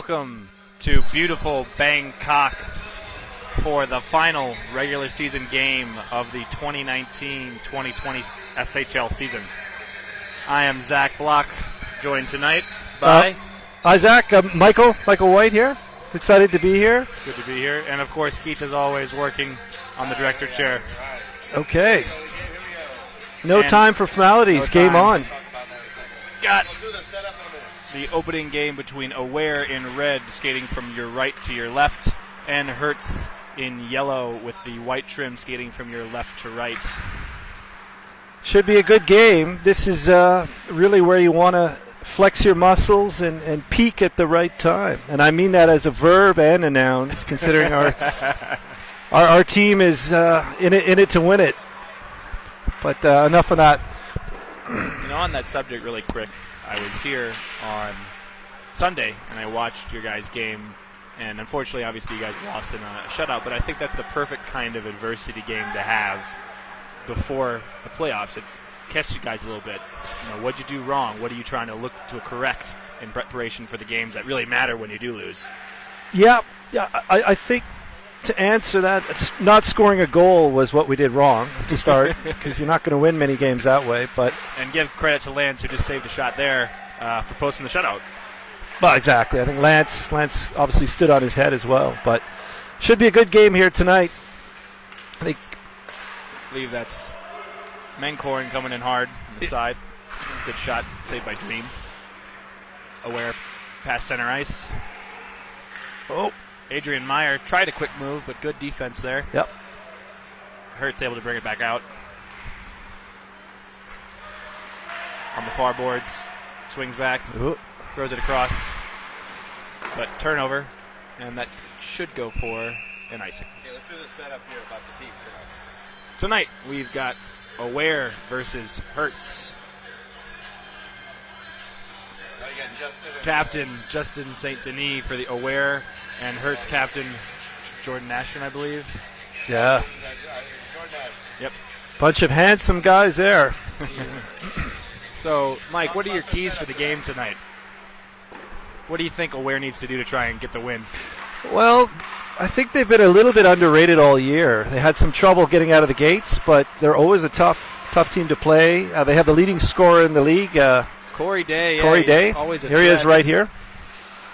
welcome to beautiful Bangkok for the final regular season game of the 2019-2020 SHL season. I am Zach Block, joined tonight by. Uh, hi, Zach. Uh, Michael. Michael White here. Excited to be here. Good to be here, and of course Keith is always working on the director chair. Okay. No And time for formalities. no Game on. Got the opening game between Aware in red, skating from your right to your left, and Hertz in yellow with the white trim skating from your left to right. Should be a good game. This is uh, really where you want to flex your muscles and, and peak at the right time. And I mean that as a verb and a noun, considering our, our our team is uh, in it in it to win it. But uh, enough of that. You know, on that subject, really quick, I was here on Sunday and I watched your guys' game, and unfortunately, obviously, you guys lost in a shutout. But I think that's the perfect kind of adversity game to have before the playoffs. It tests you guys a little bit. You know, what'd you do wrong? What are you trying to look to correct in preparation for the games that really matter when you do lose? Yeah, yeah. I, I think to answer that, not scoring a goal was what we did wrong to start because you're not going to win many games that way. But And give credit to Lance who just saved a shot there uh, for posting the shutout. well, exactly. I think Lance Lance obviously stood on his head as well. But should be a good game here tonight. I think I believe that's Menkorn coming in hard on the side. Good shot, saved by Dream. Aware past center ice. Oh, Adrian Meyer tried a quick move, but good defense there. yep. Hertz able to bring it back out. On the far boards, swings back, Ooh. throws it across. But turnover, and that should go for an icing. Okay, let's do the setup here about the teams tonight. Tonight we've got Aware versus Hertz. Captain Justin St. Denis for the Aware, and Hertz captain Jordan Ashton, I believe. Yeah, Jordan Ash. Yep. bunch of handsome guys there. So, Mike, what are your keys for the game tonight? What do you think Aware needs to do to try and get the win? Well, I think they've been a little bit underrated all year. They had some trouble getting out of the gates, but they're always a tough, tough team to play. Uh, they have the leading scorer in the league, uh, Corey Day. Corey Day. Always a Here he is, right here.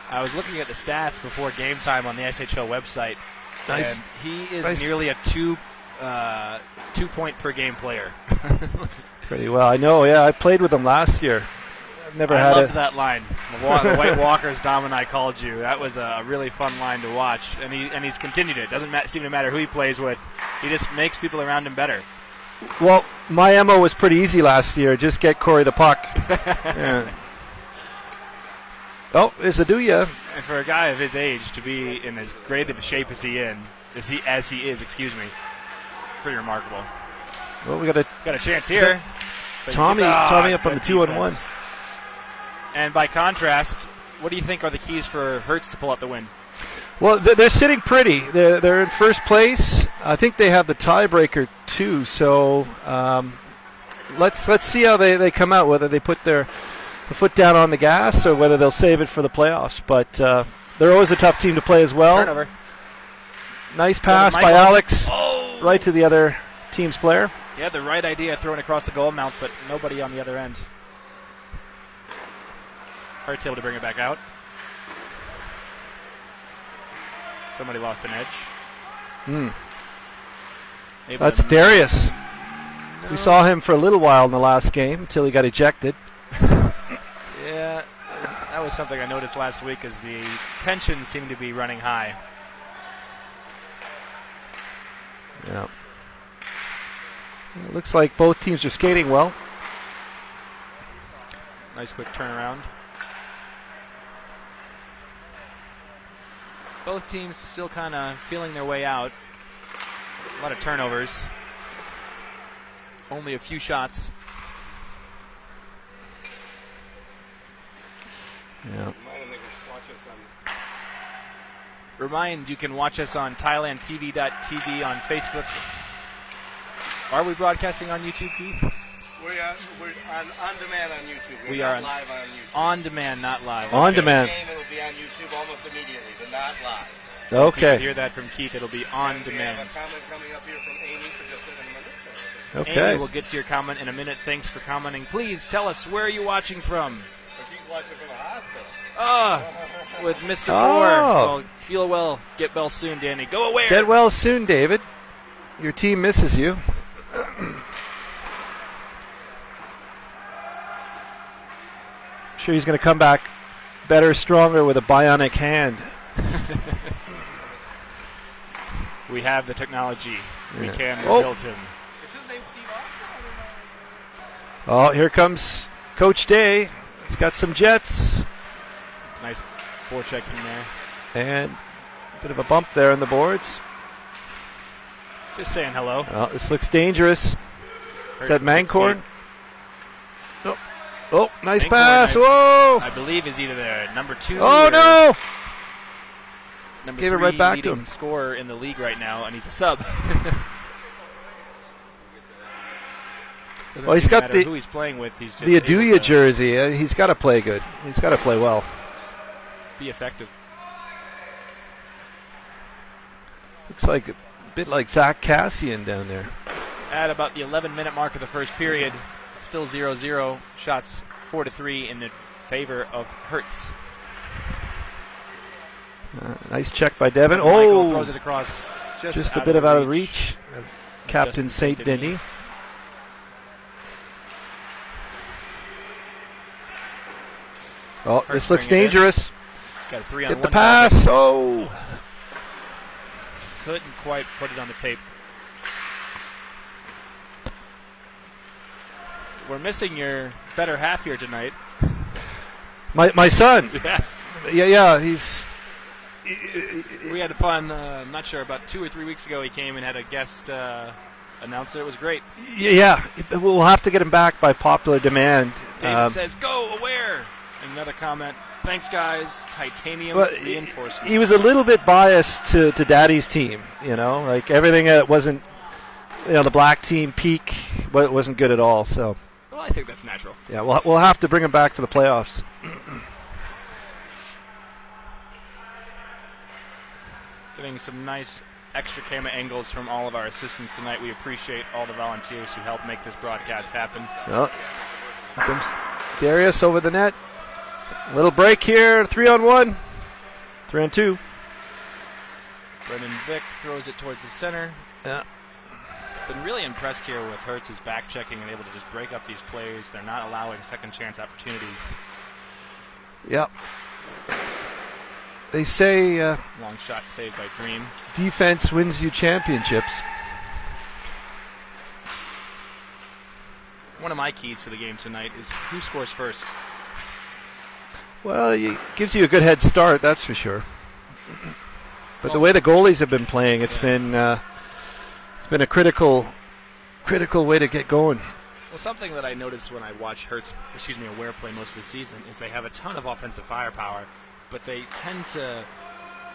I was looking at the stats before game time on the SHL website, Nice. and he is Nice. nearly a two uh, two point per game player. Pretty well. I know. Yeah, I played with him last year. I've never I had loved a. that line. The, wa- the White Walkers, Dom and I called you. That was a really fun line to watch, and he and he's continued it. Doesn't ma- seem to matter who he plays with. He just makes people around him better. Well, my MO was pretty easy last year. Just get Corey the puck. yeah. Oh, is a do ya? And for a guy of his age to be in as great of a shape as he in as he as he is, excuse me, pretty remarkable. Well, we got a Got a chance here. Tommy. ah, Tommy up on the two and defense. one. And by contrast, what do you think are the keys for Hertz to pull out the win? Well, they're, they're sitting pretty. They're, they're in first place. I think they have the tiebreaker too. So um, let's let's see how they, they come out. Whether they put their the foot down on the gas or whether they'll save it for the playoffs. But uh, they're always a tough team to play as well. Turnover. Nice pass by Alex, Oh, right to the other team's player. Yeah, the right idea throwing across the goal mount, but nobody on the other end. Hertz able to bring it back out. Somebody lost an edge. Hmm. That's Darius. We saw him for a little while in the last game until he got ejected. Yeah, that was something I noticed last week. As the tension seemed to be running high. Yeah. It looks like both teams are skating well. Nice quick turnaround. Both teams still kind of feeling their way out. A lot of turnovers. Only a few shots. Yeah. Remind them they can watch us on Remind you can watch us on ThailandTV.tv on Facebook. Are we broadcasting on YouTube, Keith? We're, uh, we're on, on demand on YouTube. We're We not are on- live on YouTube. On demand, not live. On After the demand. Game, it'll be on YouTube almost immediately, but not live. If you Okay. hear that from Keith, it'll be on demand. We have a comment coming up here from Amy for just a minute. Okay. Amy, we'll get to your comment in a minute. Thanks for commenting. Please tell us where are you watching from? she's watching from a hospital. Ah, with Mr. Oh. Moore. Well, feel well. Get well soon, Danny. Go away. Get well soon, David. Your team misses you. sure he's going to come back better, stronger with a bionic hand. We have the technology. We Yeah. can Oh. rebuild him. Is his name Steve Austin? I don't know. Oh, here comes Coach Day. He's got some jets Nice forechecking there. and a bit of a bump there on the boards. Just saying hello. Well, this looks dangerous. Is that Mancorn? Oh, oh nice Mancorn, pass. I- Whoa! I believe is either the number two. Oh no! Number Gave it right back to leading him. Scorer in the league right now, and he's a sub. Well, he's to got the- who he's playing with. He's just The Oduya jersey. Uh, he's got to play good. He's got to play well. Be effective. Looks like a bit like Zack Kassian down there. At about the 11 minute mark of the first period, still 0-0. Shots four to three in the favor of Hertz. Uh, nice check by Devin. Michael throws Oh, it across. Just, just a bit of out of reach. of Captain Justin Saint Saint-Denis. Oh, Hertz this looks bringing it in. dangerous. Got a three on Get one. the pass. Oh. Couldn't quite put it on the tape. We're missing your better half here tonight. my my son. Yes. Yeah, yeah. He's We had fun. Uh, I'm not sure. About two or three weeks ago, he came and had a guest uh, announcer. It was great. yeah. We'll have to get him back by popular demand. David Um, says, "Go aware." Another comment. Thanks, guys. Titanium Well, reinforcement. he was a little bit biased to, to Daddy's team. You know, like everything that wasn't, you know, the black team peak wa- wasn't good at all. So well, I think that's natural. yeah, we'll we'll have to bring him back for the playoffs. Getting some nice extra camera angles from all of our assistants tonight. We appreciate all the volunteers who helped make this broadcast happen. Here comes Darius over the net. Little break here. Three on one. Three on two. Brendan Vick throws it towards the center. Yeah. Been really impressed here with Hertz's back checking and able to just break up these plays. They're not allowing second chance opportunities. Yep. They say uh, Long shot saved by Dream. defense wins you championships. One of my keys to the game tonight is who scores first. Well, it gives you a good head start, that's for sure. But the way the goalies have been playing, it's been uh, it's been a critical critical way to get going. Well, something that I noticed when I watched Hertz, excuse me, Aware play most of the season is they have a ton of offensive firepower, but they tend to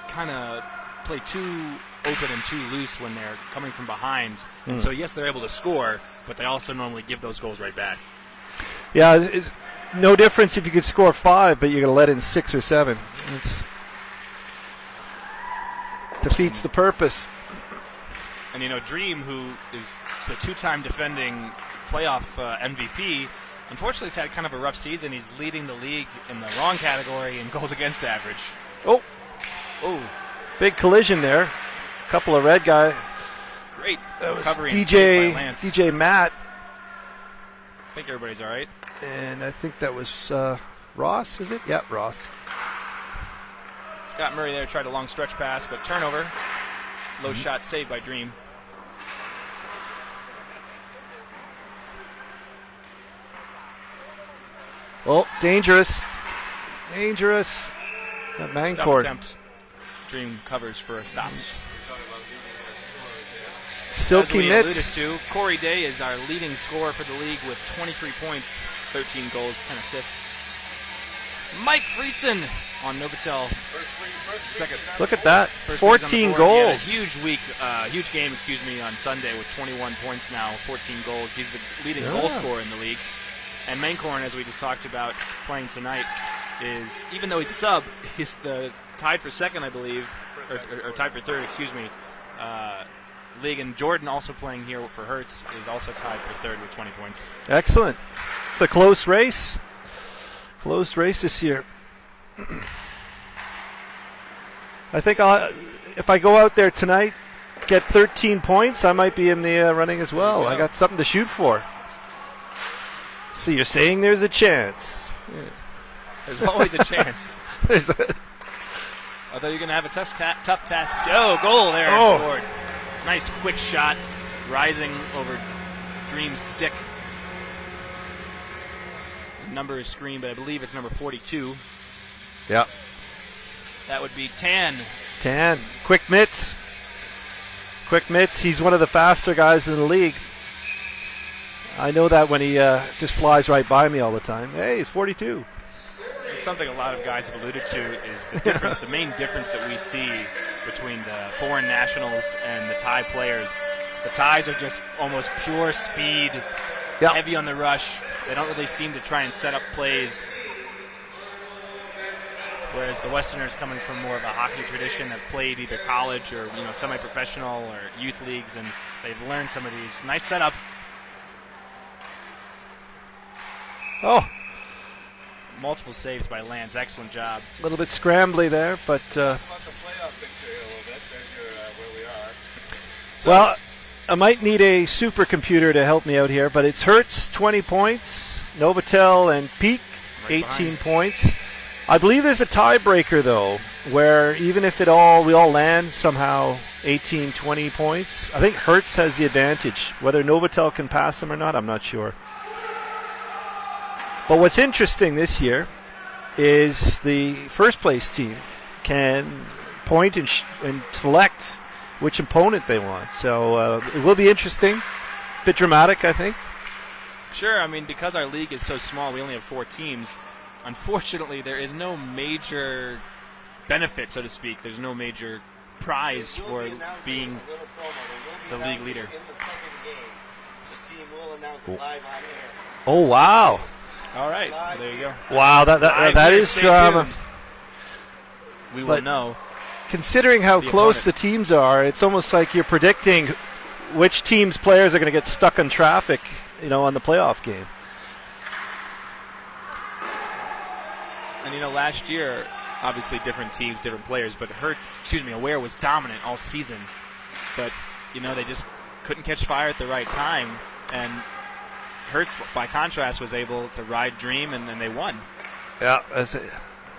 kind of play too open and too loose when they're coming from behind. And Mm. so, yes, they're able to score, but they also normally give those goals right back. Yeah, it's, it's no difference if you could score five, but you're going to let in six or seven. It's defeats the purpose. And you know, Dream, who is the two-time defending playoff uh, MVP, unfortunately has had kind of a rough season. He's leading the league in the wrong category in goals against average. Oh, Oh, big collision there. A Couple of red guy. great That was recovery DJ save by Lance. DJ Matt, I think everybody's all right. and I think that was uh, Ross. Is it? Yeah, Ross. Scott Murray there tried a long stretch pass, but turnover. Low Mm-hmm. shot saved by Dream. Oh, dangerous, dangerous. That Stop Mancord. attempt. Dream covers for a stop. Silky As we mitts. alluded to, Corey Day is our leading scorer for the league with 23 points, 13 goals, 10 assists. Mike Friesen on Novotel. Second. Look at that. First leads on the 14 board. He had a goals. huge week, uh, huge game, excuse me, on Sunday with 21 points now, 14 goals. He's the leading goal scorer in the league. And Maincorn, as we just talked about, playing tonight, is even though he's a sub, he's the tied for second, I believe, or, or, or tied for third, excuse me. Uh, league and Jordan also playing here for Hertz is also tied for third with 20 points. Excellent. It's a close race. Close race this year. I think I'll, if I go out there tonight, get 13 points, I might be in the uh, running as well. you I got something to shoot for. So you're saying there's a chance? There's always a chance. There's a- Although you're going to have a tough, ta- tough task. Oh, goal there. Oh. Scored. Nice quick shot, rising over Dream's stick. Number is screen, but I believe it's number 42. yeah. That would be Tan. Tan. Quick mitts. Quick mitts. He's one of the faster guys in the league. I know that when he uh, just flies right by me all the time. Hey, he's 42. It's something a lot of guys have alluded to is the difference, the main difference that we see between the foreign nationals and the Thai players. The Thais are just almost pure speed, Yeah. heavy on the rush. They don't really seem to try and set up plays. Whereas the Westerners, coming from more of a hockey tradition, have played either college or you know semi-professional or youth leagues, and they've learned some of these. Nice setup. Oh, Multiple saves by Lance. Excellent job. a little bit scrambly there, but uh, About the playoff picture here a little bit. There's your, uh, where we are. well, I might need a supercomputer to help me out here. But it's Hertz 20 points, Novotel and Peak Right 18 behind. points. I believe there's a tiebreaker though, where even if it all we all land somehow 18, 20 points, I think Hertz has the advantage. Whether Novotel can pass them or not, I'm not sure. But what's interesting this year is the first place team can point and, sh- and select which opponent they want. So uh, it will be interesting. Bit dramatic, I think. Sure, I mean, because our league is so small, we only have four teams. Unfortunately, there is no major benefit, so to speak. There's no major prize for be being. a the be league leader. In the second game, the team will announce it live on air. Oh wow, All right, there you go. wow, that that, Live that here, is stay drama. tuned. We will But- know. Considering how The close opponent. the teams are, it's almost like you're predicting which team's players are going to get stuck in traffic, you know, on the playoff game. And you know, last year, obviously different teams, different players, but Hertz, excuse me, Aware was dominant all season. But you know, they just couldn't catch fire at the right time, and Hertz, by contrast, was able to ride Dream, and then they won. Yeah, as,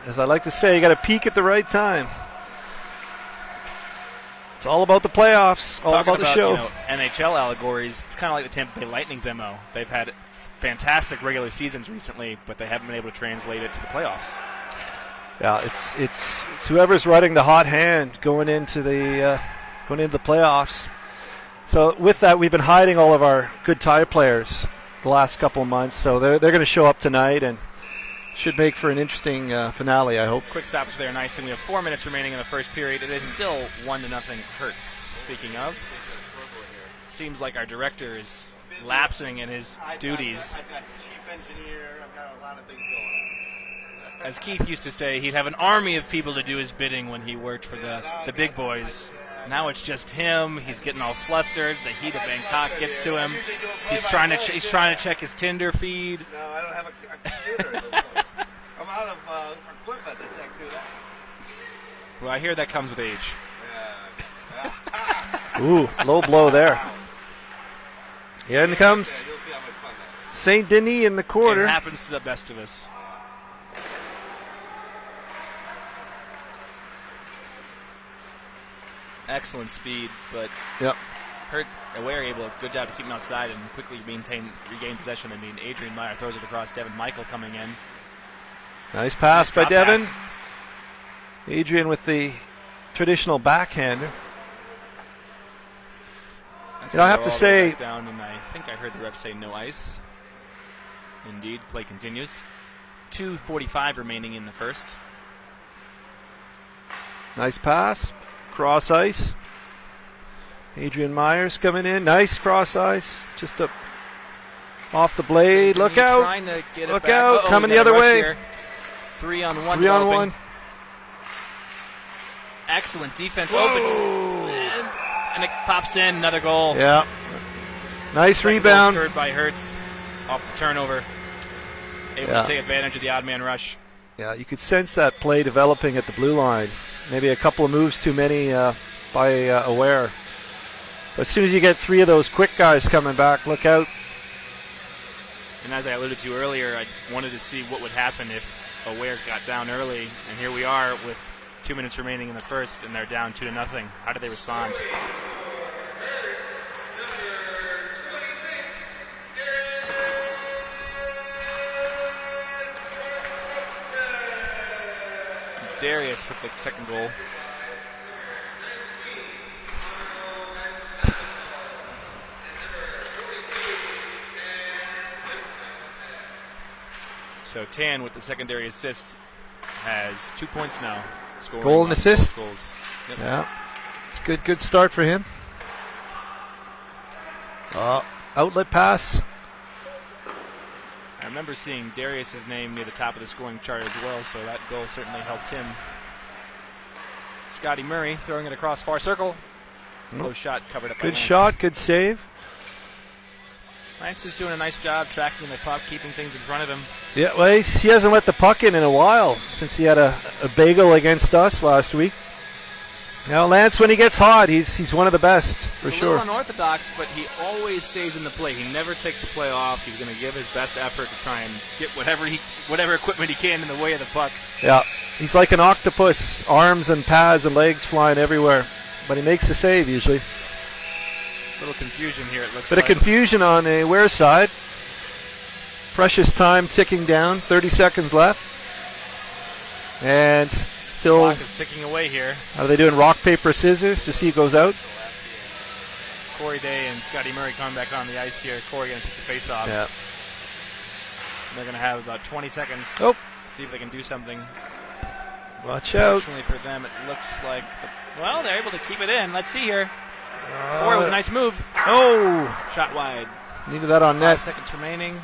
as I like to say, you got to peak at the right time. It's all about the playoffs, all Talking about the show. You know, NHL allegories. It's kind of like the Tampa Bay Lightning's mo. They've had fantastic regular seasons recently, but they haven't been able to translate it to the playoffs. Yeah, it's it's it's whoever's riding the hot hand going into the uh, going into the playoffs. So with that, we've been hiding all of our good tie players the last couple of months. So they're they're going to show up tonight and should make for an interesting uh, finale. I hope. Quick stoppage there, nice. And we have four minutes remaining in the first period. It is still one to nothing. Hertz. Speaking of, seems like our director is lapsing in his I've duties. Got, I've got chief engineer. I've got a lot of things going on. As Keith used to say, he'd have an army of people to do his bidding when he worked for Yeah, the, the big got- boys. Yeah. Now it's just him. He's getting all flustered. The heat of Bangkok gets to him. usually do it He's trying to ch- he's trying to check his Tinder feed. No, I don't have a, a computer. at this point. I'm out of uh, equipment to check through that. Well, I hear that comes with age. Ooh, low blow there. Here it comes Yeah, you'll see how much fun that is. Saint Denis in the quarter. It happens to the best of us. Excellent speed, but Yep. Hurt aware able good job to keep him outside and quickly maintain regain possession. I mean, Adrian Meyer throws it across. Devin Michael coming in. Nice pass by Devin. pass. Adrian with the traditional backhander. Know, I have to all the way say- down, and I think I heard the ref say no ice. Indeed, play continues. 2:45 remaining in the first. Nice pass. Cross ice. Adrian Myers coming in. Nice cross ice. Just up off the blade. Look out. Trying to get it Look back. out, Uh-oh, coming the other way. here. Three on one. Three on developing. one. Excellent defense. Oh, Whoa. Opens. And, and it pops in. Another goal. Yeah. Nice Second rebound. scored by Hertz off the turnover. Able Yeah. to take advantage of the odd man rush. Yeah, you could sense that play developing at the blue line. Maybe a couple of moves too many uh, by uh, Aware. But as soon as you get three of those quick guys coming back, look out. And as I alluded to earlier, I wanted to see what would happen if Aware got down early. And here we are with two minutes remaining in the first, and they're down two to nothing. How do they respond? Darius with the second goal. So Tan with the secondary assist has two points now. Goal and assist? Goals. Yep. Yeah, it's a good, good start for him. Uh, outlet pass. I remember seeing Darius's name near the top of the scoring chart as well, so that goal certainly helped him. Scotty Murray throwing it across far circle. Hmm. Low shot covered up. Good shot, good save. Lance is doing a nice job tracking the puck, keeping things in front of him. Yeah, well, he's, he hasn't let the puck in in a while since he had a, a bagel against us last week. Now, Lance, when he gets hot, he's he's one of the best for a sure. unorthodox, but he always stays in the play. He never takes a play off. He's going to give his best effort to try and get whatever he, whatever equipment he can in the way of the puck. Yeah, he's like an octopus, arms and pads and legs flying everywhere, but he makes the save usually. A little confusion here. It looks Bit of confusion on the Ware side. Precious time ticking down, 30 seconds left. And still, Clock is ticking away here. are they doing rock, paper, scissors to see who goes out? Corey Day and Scotty Murray coming back on the ice here. Corey going to take the face off. Yeah. They're going to have about 20 seconds. Oh. See if they can do something. Watch out. Fortunately for them, it looks like. The, well, they're able to keep it in. Let's see here. Uh, Corey with a nice move. Oh, Shot wide. needed that on Five net. seconds remaining.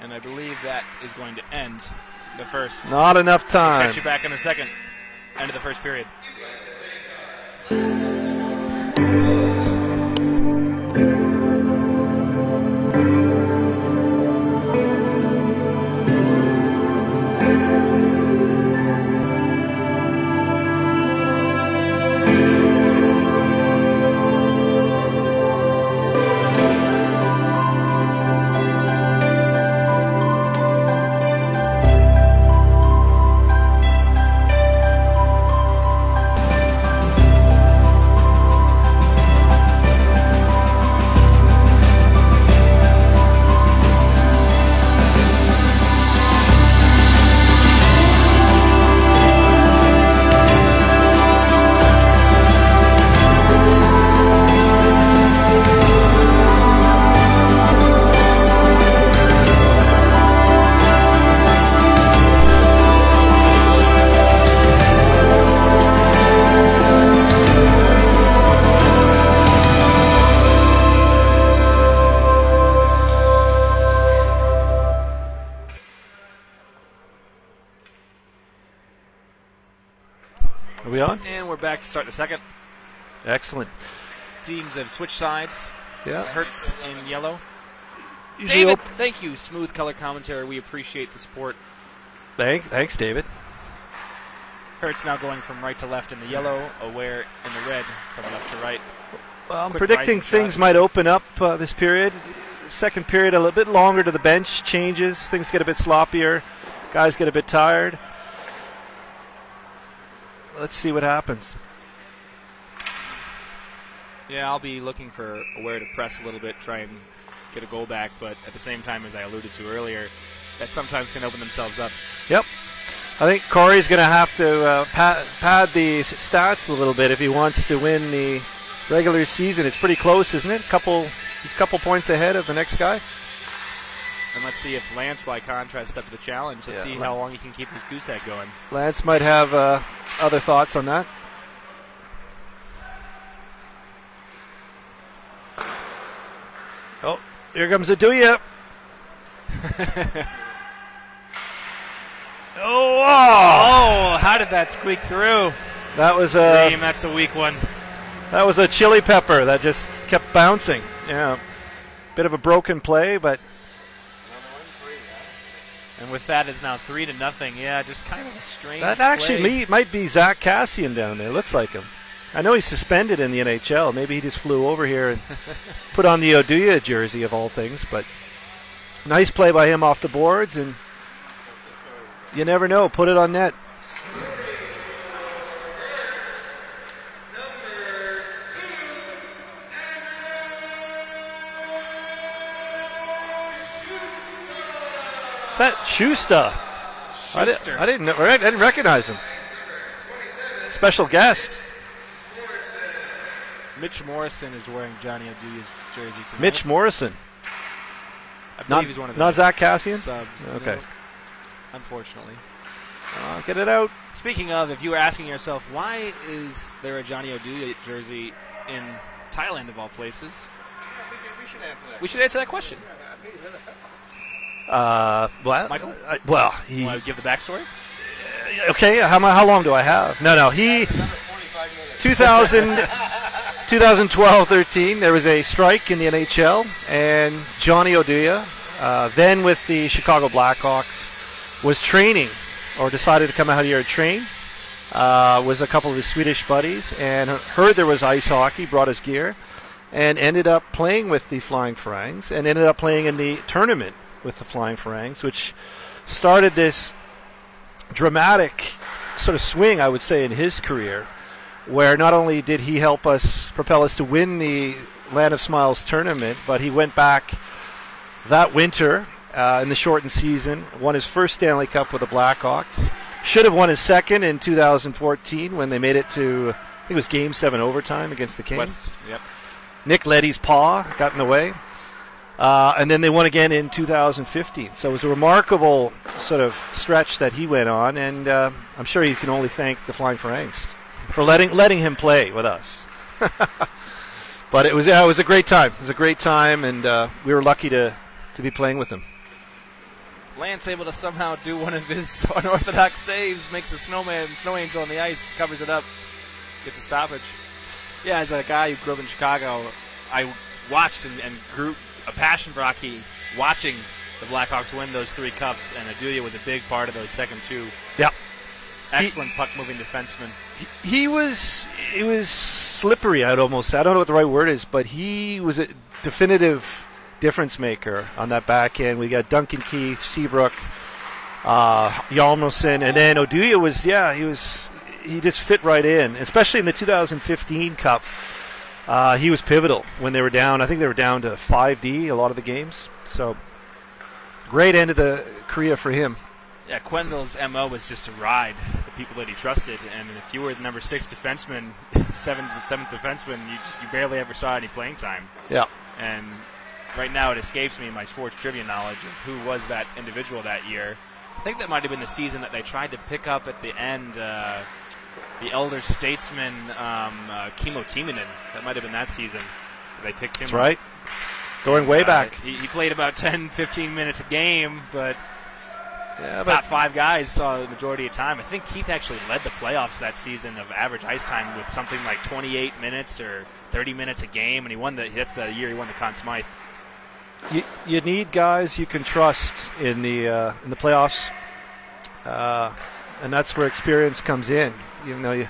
And I believe that is going to end the first. Not enough time. Catch you back in a second. End of the first period. Back start the second. Excellent. Teams have switched sides. Yeah. Hertz in yellow. Usually David, thank you. Smooth color commentary. We appreciate the support. Thanks, thanks, David. Hertz now going from right to left in the yellow, aware in the red from left to right. Well, I'm Quick predicting rising shot. things might open up uh, this period. Second period, a little bit longer to the bench changes. Things get a bit sloppier. Guys get a bit tired. Let's see what happens. Yeah, I'll be looking for aware to press a little bit, try and get a goal back, but at the same time, as I alluded to earlier, that sometimes can open themselves up. Yep. I think Corey's going to have to uh, pad, pad the stats a little bit if he wants to win the regular season. It's pretty close, isn't it? Couple, he's a couple points ahead of the next guy. And let's see if Lance, by contrast, is up to the challenge. Let's Yeah, see Lan- how long he can keep his goose head going. Lance might have uh, other thoughts on that. Here comes Oduya. oh, oh, Oh, how did that squeak through? that was a Dream, that's a weak one. that was a chili pepper that just kept bouncing. Yeah, bit of a broken play, but Another one, three, huh? And with that, it's now three to nothing. Yeah, just kind of a strange. that actually play. me- might be Zack Kassian down there. Looks like him. I know he's suspended in the NHL. Maybe he just flew over here and put on the Oduya jersey of all things. But nice play by him off the boards, and What's the story? you never know. Put it on net. Is that Schuster? I, di- I didn't. know- I didn't recognize him. Special guest, Mitch Morrison is wearing Johnny Oduya's jersey tonight. Mitch Morrison. I believe Not, he's one of the not Zack Kassian. subs. Okay. No, unfortunately. Uh, get it out. Speaking of, if you were asking yourself, why is there a Johnny Oduya jersey in Thailand of all places? We, we should answer that. We should answer that question. Uh, well, Michael? uh, well, he, Want to give the backstory? okay. How, mu- how long do I have? No, no. He Another 45 minutes. 2000, 2012 13, there was a strike in the NHL, and Johnny Oduya, uh, then with the Chicago Blackhawks, was training or decided to come out here and train. Uh, was a couple of his Swedish buddies and heard there was ice hockey, brought his gear, and ended up playing with the Flying Farangs and ended up playing in the tournament with the Flying Farangs, which started this dramatic sort of swing, I would say, in his career, where not only did he help us propel us to win the Land of Smiles tournament, but he went back that winter uh, in the shortened season, won his first Stanley Cup with the Blackhawks. Should have won his second in 2014 when they made it to, I think it was Game Seven overtime against the Kings. West. Yep. Nick Leddy's paw got in the way. Uh, and then they won again in 2015. So it was a remarkable sort of stretch that he went on, and uh, I'm sure you can only thank the Flying Farangs for letting letting him play with us. but it was yeah, it was a great time. It was a great time, and uh, we were lucky to to be playing with him. Lance able to somehow do one of his unorthodox saves, makes a snowman, snow angel on the ice, covers it up, gets a stoppage. Yeah, as a guy who grew up in Chicago, I watched and, and grew a passion for hockey watching the Blackhawks win those three cups, and Oduya was a big part of those second two. Yeah. Excellent puck moving defenseman. he was he was slippery. I'd almost I don't know what the right word is, but he was a definitive difference maker on that back end. We got Duncan Keith, Seabrook, uh, and then Oduya was yeah he was he just fit right in, especially in the 2015 Cup. Uh, he was pivotal when they were down. I think they were down to 5D a lot of the games. So great end of the career for him. Yeah, Quenneville's MO was just to ride the people that he trusted, and if you were the number six defenseman, seventh to seventh defenseman, you just you barely ever saw any playing time. Yeah. And right now, it escapes me my sports trivia knowledge of who was that individual that year. I think that might have been the season that they tried to pick up at the end. Uh, the elder statesman um, uh, Kimmo Timonen. That might have been that season. They picked him. That's right. Going way Uh, back. He, he played about 10, 15 minutes a game, but Yeah, top five guys saw the majority of time. I think Keith actually led the playoffs that season of average ice time with something like 28 minutes or 30 minutes a game, and he won the. That's the year he won the Conn Smythe. you, you need guys you can trust in the uh, in the playoffs, uh, and that's where experience comes in. Even though you,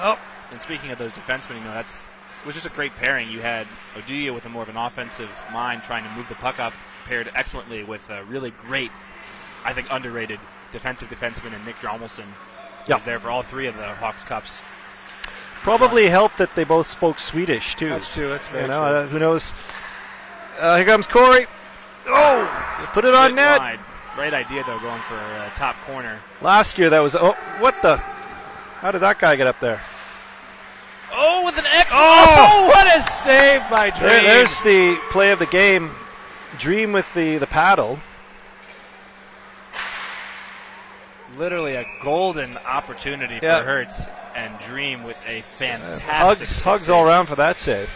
oh, And speaking of those defensemen, you know that's it was just a great pairing. You had Oduya with a more of an offensive mind, trying to move the puck up, paired excellently with a really great, I think underrated defensive defenseman in Nick Hjalmarsson. Yeah. was there for all three of the Hawks Cups. probably helped that they both spoke Swedish too. That's true. That's you know, uh, who knows? Uh, here comes Corey. Oh, Just put it on bit net. wide. Great idea though, going for a top corner. Last year that was oh, what the? How did that guy get up there? Oh, with an X! Oh! what a save by Dream! There, there's the play of the game. Dream with the, the paddle. Literally a golden opportunity Yeah. for Hertz and Dream with a fantastic Hugs, hugs all around for that save.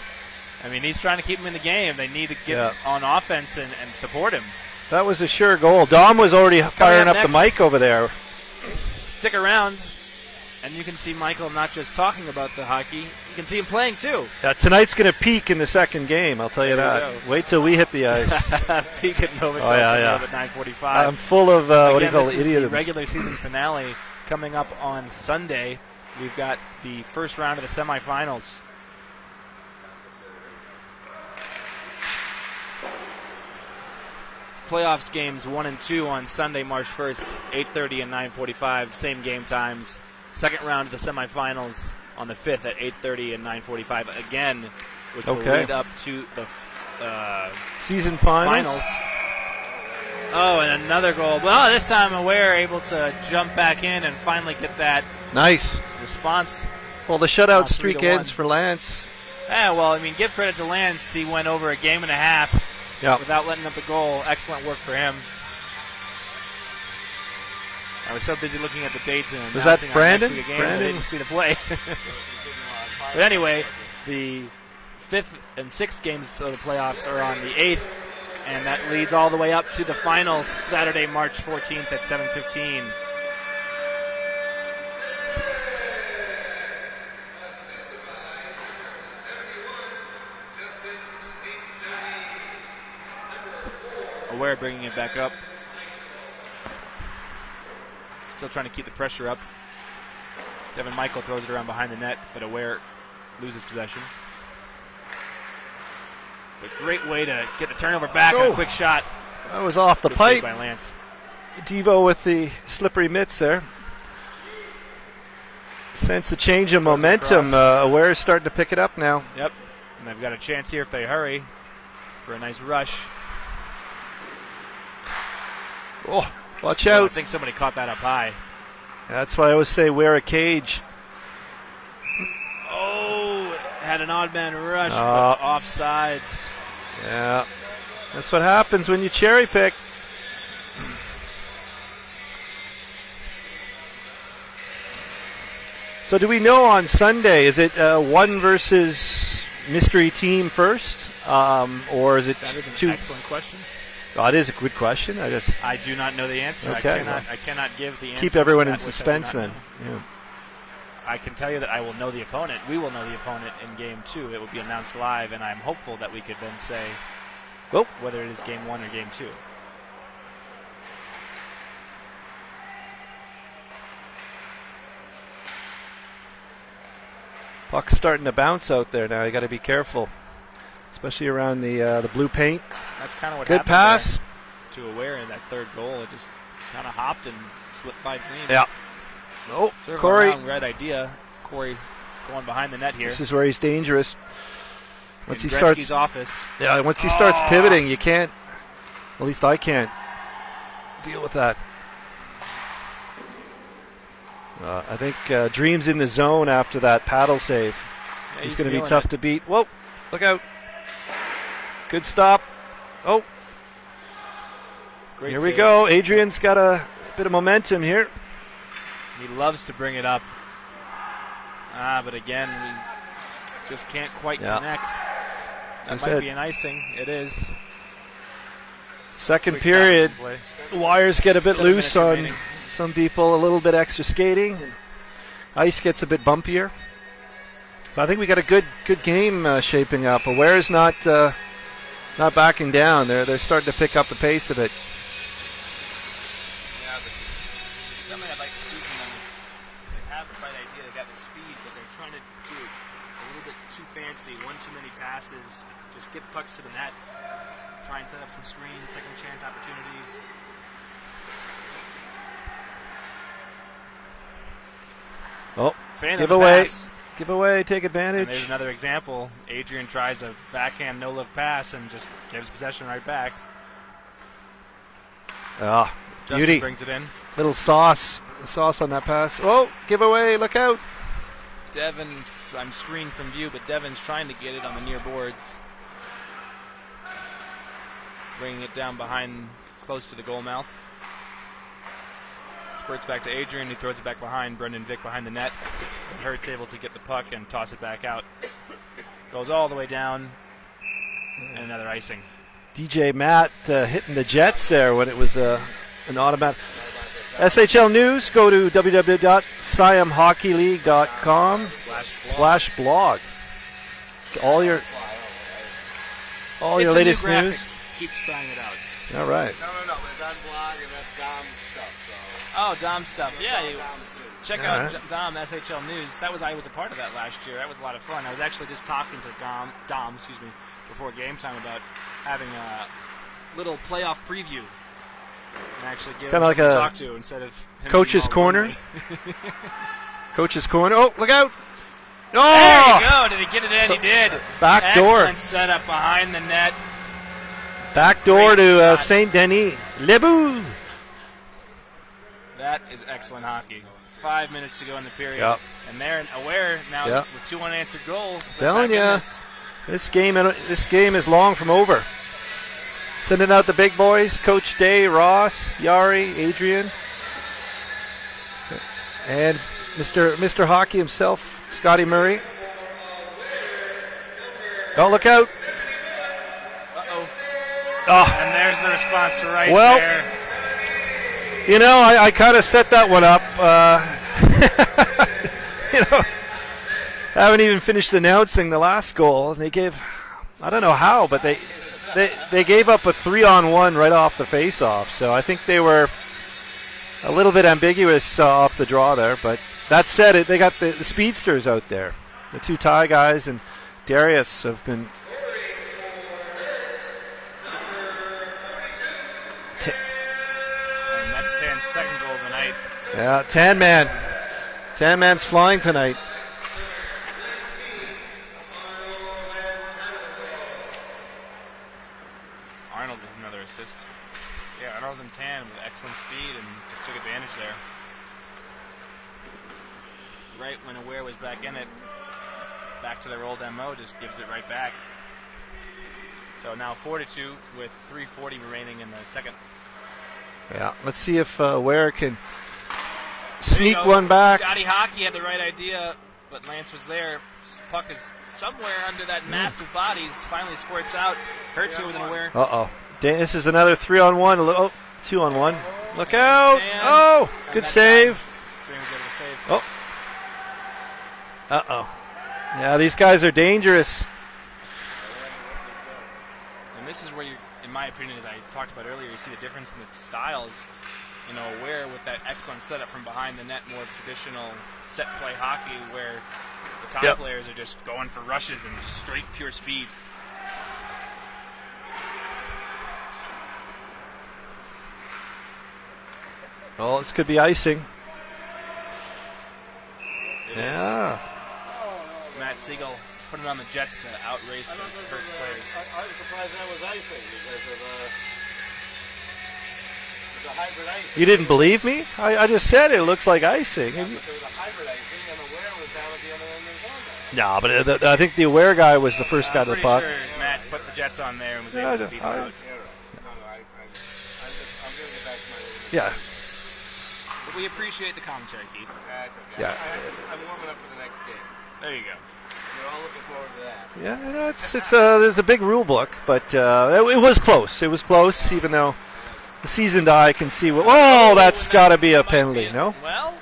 I mean, he's trying to keep him in the game. They need to get Yeah. on offense and, and support him. That was a sure goal. Dom was already firing up up the mic over there. Stick around, and you can see Michael not just talking about the hockey. You can see him playing too. Uh, tonight's going to peak in the second game. I'll tell you There that. go. Wait till we hit the ice. Peak at Oh, yeah, yeah. at 9:45. I'm full of uh, what do you call it, it? is the Idioms. regular season finale coming up on Sunday. We've got the first round of the semifinals. Playoffs games one and two on Sunday, March 1st, 8:30 and 9:45, same game times. Second round of the semifinals on the 5th at 8:30 and 9:45 again, which will Okay. lead up to the uh, Season finals. finals. Oh, and another goal. Well, this time Aware able to jump back in and finally get that Nice. response. Well, the shutout streak ends for Lance. Yeah, well, I mean, give credit to Lance. He went over a game and a half Yeah. without letting up a goal. Excellent work for him. I was so busy looking at the dates and Was that Brandon? next game, I Brandon? didn't see the play. but anyway, the fifth and sixth games of the playoffs are on the eighth, and that leads all the way up to the finals Saturday, March 14th at 7:15. Aware bringing it back up. Still trying to keep the pressure up. Devin Michael throws it around behind the net, but Aware loses possession. A great way to get the turnover back on Oh. a quick shot. That was off the Good pipe. by Lance. Devo with the slippery mitts there. Sense a change of momentum. Uh, Aware is starting to pick it up now. Yep. And they've got a chance here if they hurry for a nice rush. Oh, watch Oh, I out. think somebody caught that up high. That's why I always say wear a cage. Oh, had an odd man rush, Uh. offsides. Yeah. That's what happens when you cherry pick. So do we know on Sunday, is it uh, one versus mystery team first? Um, or is it That is an two? excellent question. Oh, it is a good question. I just I do not know the answer. Okay, I cannot. I cannot give the answer. keep everyone in which I do suspense then. Yeah. I can tell you that I will know the opponent. We will know the opponent in game two. It will be announced live, and I'm hopeful that we could then say well, whether it is game one or game two. Puck's starting to bounce out there now. You got to be careful, especially around the uh, the blue paint. That's kind of what happened. Good pass. there to Aware in that third goal. It just kind of hopped and slipped by clean. Yeah. Oh, Sort of Corey. red idea. Corey going behind the net here. This is where he's dangerous. Once in he Gretzky's starts, office. yeah, once he starts Ah. pivoting, you can't. At least I can't deal with that. Uh, I think uh, Dream's in the zone after that paddle save. Yeah, he's going to be tough it. to beat. Whoa, look out! Good stop. Oh, Great here we go. Adrian's got a bit of momentum here. He loves to bring it up. Ah, but again, we just can't quite Yeah. connect. That might said. be an icing. It is. Second Quick period, stop and play. wires get a bit Seven loose on remaining. some people, a little bit extra skating. Ice gets a bit bumpier. But I think we got a good good game uh, shaping up. Aware's not uh, not backing down. They're they're starting to pick up the pace of it. Yeah, something I'd like to see from them is they have the right idea, they got the speed, but they're trying to do a little bit too fancy. One too many passes. Just get pucks to the net. Try and set up some screens, second chance opportunities. Oh, Fan of give the away, pass. Give away, take And advantage. there's another example. Adrian tries a backhand no look pass and just gives possession right back. Ah, Justin beauty. brings it in. Little sauce, sauce on that pass. Oh, give away! Look out! Devin, I'm screened from view, but Devin's trying to get it on the near boards. bringing it down behind, close to the goal mouth. Squirts back to Adrian. He throws it back behind. Brendan Vick behind the net. Hertz able to get the puck and toss it back out. Goes all the way down. And another icing. DJ Matt uh, hitting the Jets there when it was uh, an automatic. SHL News, go to www.siamhockeyleague.com slash blog. All your all your It's a latest news. Keeps trying it out. All right. No, no, no. It's on blog and that's Dom stuff. So. Oh, Dom stuff. Yeah, you check All out right. Dom SHL News. That was I was a part of that last year. That was a lot of fun. I was actually just talking to Dom, Dom, excuse me, before game time about having a little playoff preview. And actually give Kinda him like something to a talk to instead of him coach's corner? lonely. Coach's corner. Oh, look out! There Oh, you go. Did he get it in? So- he did. back door. Excellent setup behind the net. back door Great to uh. Saint Denis. Lebu. That is excellent hockey. Five minutes to go in the period. Yep. And they're aware now Yep. with two unanswered goals. Telling ya. this. This game, this game is long from over. Sending out the big boys: Coach Day, Ross, Yari, Adrian, and Mr. Mr. Hockey himself, Scotty Murray. Oh, look out! Uh-oh. Oh, And there's the response right Well- there. You know, I, I kind of set that one up. Uh, you know, I haven't even finished announcing the last goal, they gave. I don't know how, but they they they gave up a three on one right off the face off. So I think they were a little bit ambiguous uh, off the draw there. But that said, it they got the, the speedsters out there, the two Thai guys and Darius have been. Yeah, ten man, ten man's flying tonight. Arnold with another assist. Yeah, Arnold and Tan with excellent speed and just took advantage there. Right when Aware was back in it, back to their old MO, just gives it right back. So now 4 to 2 with 340 remaining in the second. Yeah, let's see if uh, Ware can sneak goes. one back. Scotty Hockey had the right idea, but Lance was there. Puck is somewhere under that massive body. bodies. Finally squirts out. Hertz here with an aware. Uh oh. This is another three on one. Lo- Oh, two on one. Look out! Dan. Oh, good save. Dream was able to save. Oh. Uh oh. Yeah, these guys are dangerous. And this is where you, in my opinion, as I talked about earlier, you see the difference in the styles. You know, where with that excellent setup from behind the net, more traditional set play hockey, where the top Yep. players are just going for rushes and just straight pure speed. Oh, this could be icing. It is. Yeah. Matt Siegel put it on the Jets to outrace the first players. I, I was surprised that was icing because of uh, the hybrid icing. You didn't believe me? I, I just said it looks like icing. Yeah, but there was a hybrid icing and the wear was down at the other end of the zone. No, but uh, I think the aware guy was the first guy I'm to the puck. sure Matt put the Jets on there and was Yeah, able to beat them out. Yeah, no, no, I, I, I'm, just, I'm going to get back to my little Yeah. But we appreciate the commentary, Keith. That's okay. Yeah. I, I just, I'm warming up for the next game. There you go. We're all looking forward to that. Yeah, it's it's uh, there's a big rule book, but uh, it, it was close. It was close, even though the seasoned eye can see. What, oh, that's got to be a penalty, no? Well,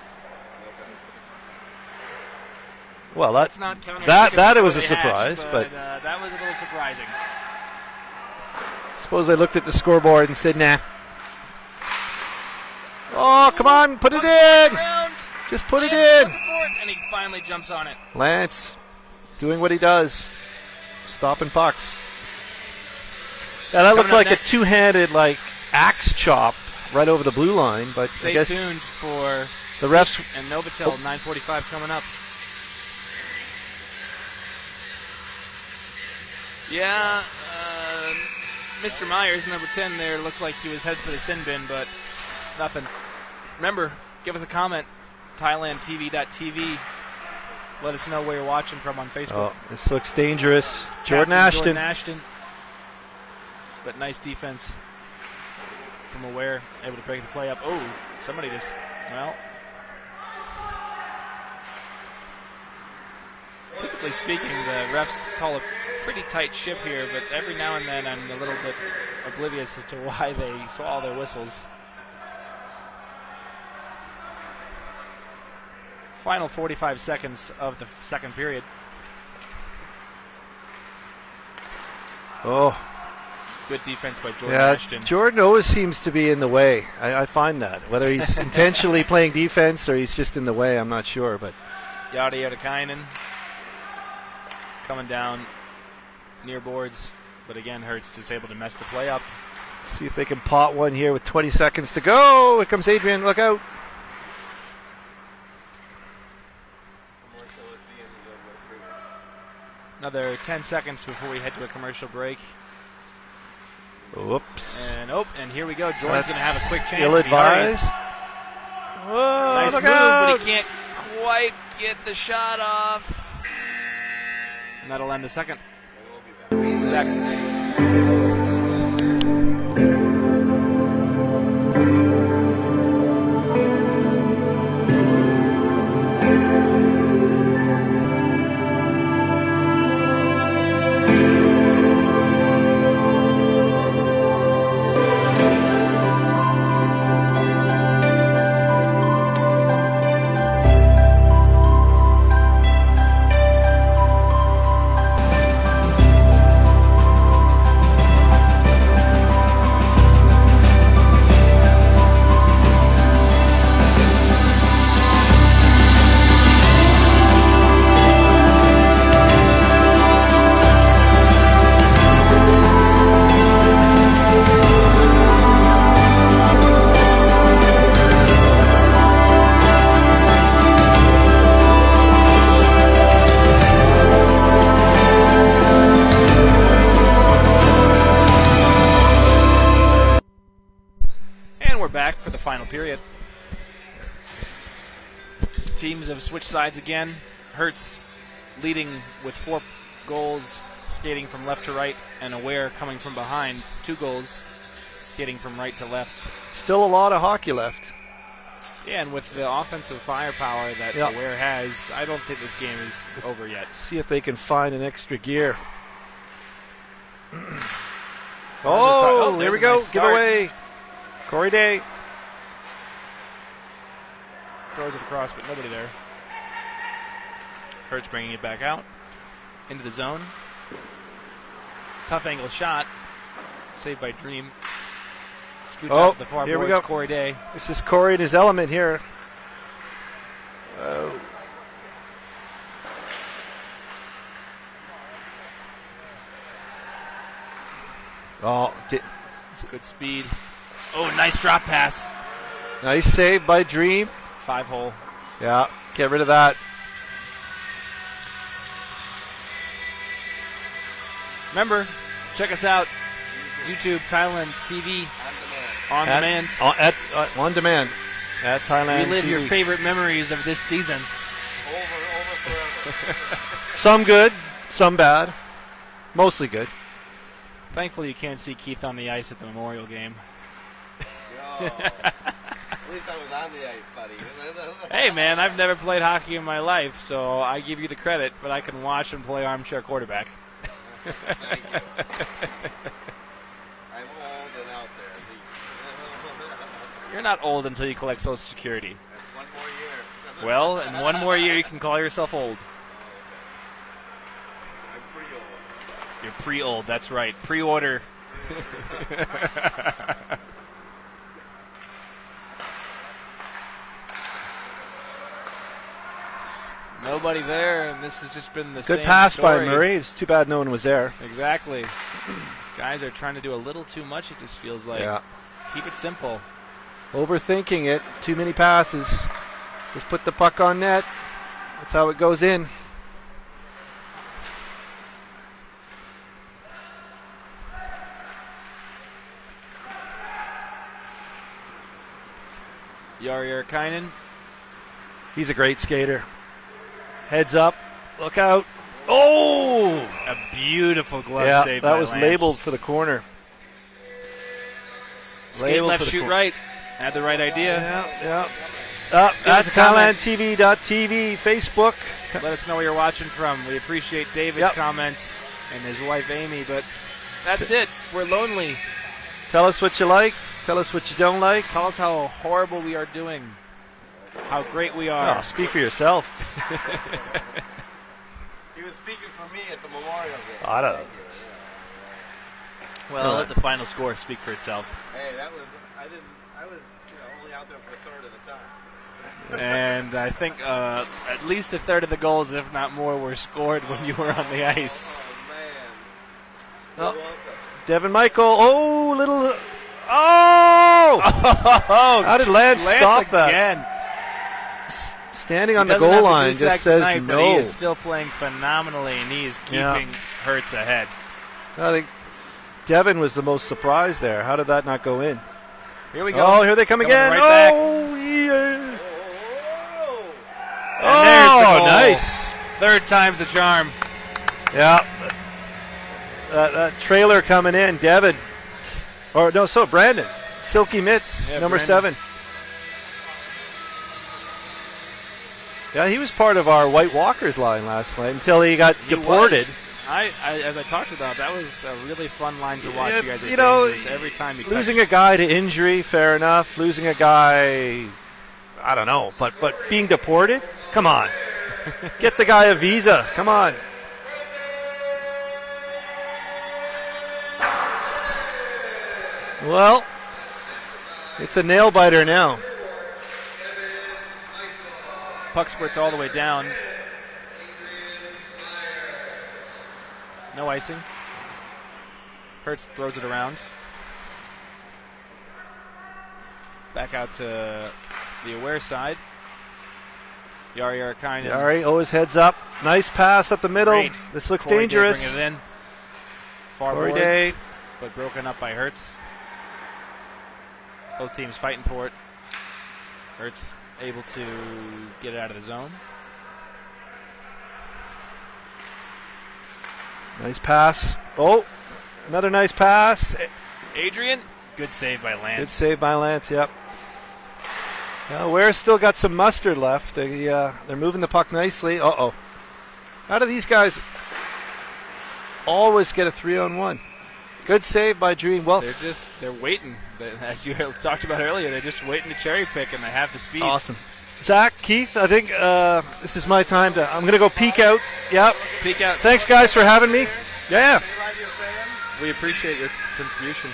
Well, let's that's not counter that that it was a surprise, but- uh, that was a little surprising. I suppose they looked at the scoreboard and said, "Nah." Oh, come on, put it in! around. Just put it Lance is in. it, and he finally jumps on it. Lance doing what he does, stopping pucks. Yeah, that looked Coming up like next. a two-handed like axe chop right over the blue line, but I Stay guess tuned for the refs. and Novotel 9:45 coming up. Yeah, uh, Mr. Myers, number 10 there, looked like he was headed for the sin bin, but nothing. Remember, give us a comment. ThailandTV.tv. Let us know where you're watching from on Facebook. Oh, this looks dangerous. Jordan Captain Ashton. Jordan Ashton. but nice defense from Aware, able to break the play up. Oh, somebody just, well. Typically speaking, the refs tell a pretty tight ship here, but every now and then I'm a little bit oblivious as to why they swallow their whistles. Final 45 seconds of the second period. Oh, Good defense by Jordan yeah. Ashton. Jordan always seems to be in the way. I, I find that whether he's intentionally playing defense or he's just in the way, I'm not sure. But Yada Yadakainen coming down near boards, but again, Hertz is able to mess the play up. see if they can pot one here with 20 seconds to go. Here comes Adrian. Look out. Commercial at the end of the period. Another 10 seconds before we head to a commercial break. Whoops. And oh, and here we go. Jordan's going to have a quick chance. Ill if he hurries. advised. Whoa, Nice move, out. but he can't quite get the shot off. And that'll end the second. Switched sides again. Hertz leading with four goals, skating from left to right, and Aware coming from behind, two goals, skating from right to left. Still a lot of hockey left. Yeah, and with the offensive firepower that Yeah. Aware has, I don't think this game is over yet. See if they can find an extra gear. oh, Oh, here we go. nice. Giveaway. Corey Day. Throws it across, but nobody there. Bringing it back out into the zone. Tough angle shot, saved by Dream. Scoots Oh, the far here we go. Corey Day. This is Corey in his element here. Oh. Oh, Good speed. Oh, nice drop pass. nice save by Dream. Five hole. Yeah, get rid of that. Remember, check us out. YouTube, Thailand TV, On on demand. demand. On, at, uh, on demand at Thailand. Relive your favorite memories of this season. Over, over forever. Some good, some bad. Mostly good. Thankfully, you can't see Keith on the ice at the Memorial game. Yo. At least I was on the ice, buddy. Hey, man, I've never played hockey in my life, so I give you the credit, but I can watch and play armchair quarterback. Thank you. I'm old and out there at least. You're not old until you collect Social Security. That's one more year. Well, in one more year, you can call yourself old. I'm pretty old. You're pre old, that's right. Pre order. Nobody there, and this has just been the Good pass by story. Murray. It's too bad no one was there. Exactly. Guys are trying to do a little too much, it just feels like. yeah. Keep it simple. Overthinking it. Too many passes. Just put the puck on net. That's how it goes in. Yari Kainen. He's a great skater. Heads up. Look out. Oh! A beautiful glove yeah, save that by was Lance. labeled for the corner. Skate Label left, for the shoot cool. right. Had the right idea. Yeah, yeah. Uh, Give at us a comment. ThailandTV.tv, Facebook. Let us know where you're watching from. We appreciate David's Yep. comments and his wife Amy, but that's it. We're lonely. Tell us what you like. Tell us what you don't like. Tell us how horrible we are doing. How great we are. Oh, speak for yourself. He was speaking for me at the Memorial Day. I don't know. well, All let the final score speak for itself. Hey, that was I didn't I was you know only out there for a third of the time. and I think uh, at least a third of the goals, if not more, were scored when you were on the ice. Oh man. Oh. Welcome. Devin Michael. Oh, little. Oh! oh How did Lance, Lance stop that? Standing on the goal have to do line just says tonight, But no. he is still playing phenomenally, and he is keeping Yeah. Hertz ahead. I think Devin was the most surprised there. How did that not go in? Here we go. Oh, here they come again. right oh, yeah. Oh, the nice. Third time's the charm. Yeah. That, that trailer coming in. Devin. Or, no, so Brandon. Silky Mitts, Yeah, number Brandon. seven. Yeah, he was part of our White Walkers line last night until he got He deported. was. I, I, as I talked about, that was a really fun line to watch. It's- you guys you know, every time you Losing a guy to injury, fair enough. Losing a guy, I don't know, but but being deported, come on, get the guy a visa. Come on. Well, it's a nail biter now. Puck squirts all the way down. No icing. Hertz throws it around. Back out to the aware side. Yari Arakainen. Yari always heads up. Nice pass up the middle. Great. This looks Corey Day dangerous. bringing it in. Far Corey boards, Day. but broken up by Hertz. Both teams fighting for it. Hertz able to get it out of the zone. Nice pass. Oh, another nice pass. Adrian, good save by Lance. Good save by Lance. Yep. Yeah, Ware's still got some mustard left. They uh, they're moving the puck nicely. Uh oh. How do these guys always get a three on one? Good save by Dream. Well, They're just they're waiting. As you talked about earlier, they're just waiting to cherry pick, and they have the speed. awesome. Zach, Keith, I think uh, this is my time to. I'm gonna go peek out. Yep. Peek out. Thanks, guys, for having me. Yeah. We appreciate your contribution.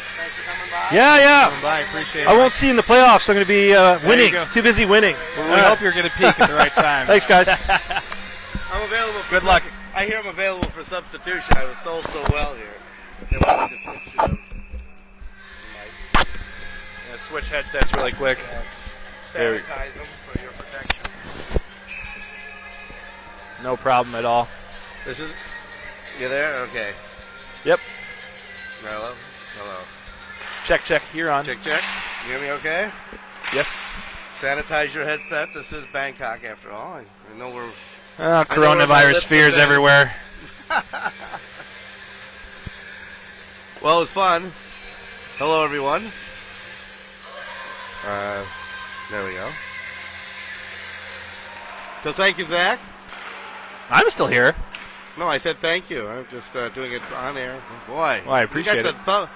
Yeah, yeah. Coming by, appreciate it. I won't see you in the playoffs. I'm going to be uh, There you winning. go. Too busy winning. Well, we Uh, hope you're going to peak at the right time. Thanks, guys. I'm available. For Good luck. I hear I'm available for substitution. I was sold so well here. They wanted to switch. Yeah, switch headsets really quick. There we- sanitize them for your protection. No problem at all. This is. You there? Okay. Yep. Hello. Hello. Check, check. You're on. Check, check. You hear me? Okay. Yes. Sanitize your headset. This is Bangkok, after all. I, ah, I know we're. I know where my coronavirus lips fears have been. everywhere. Well, it was fun. Hello, everyone. Uh, there we go. So thank you, Zach. I'm still here. No, I said thank you. I'm just uh, doing it on air. Boy, Well, I you appreciate the thumb-